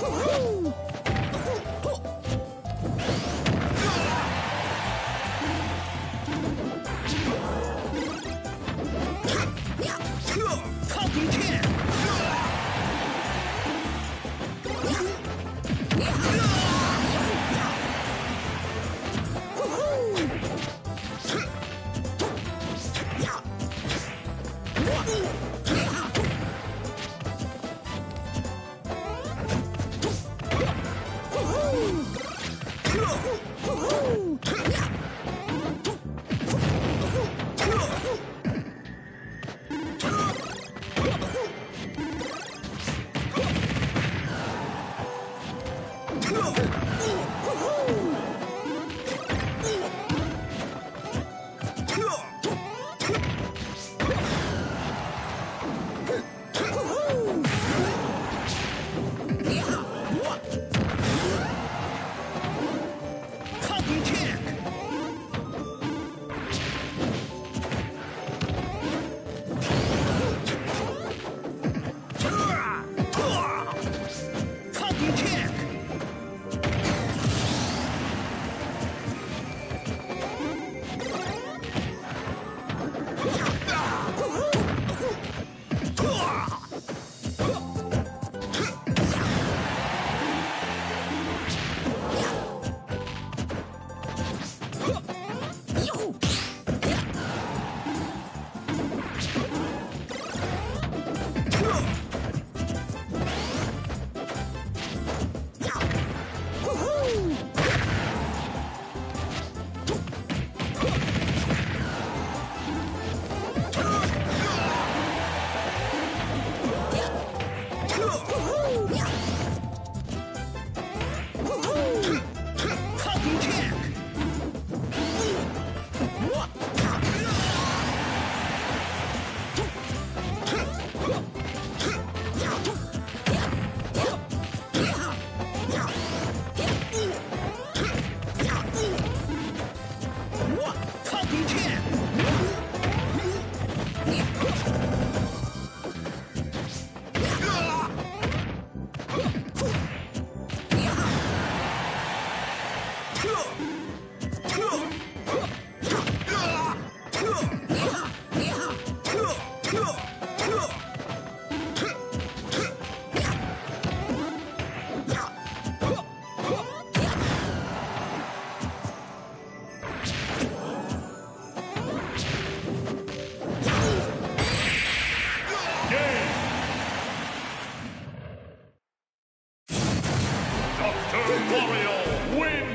Woo! うわ! Mario wins!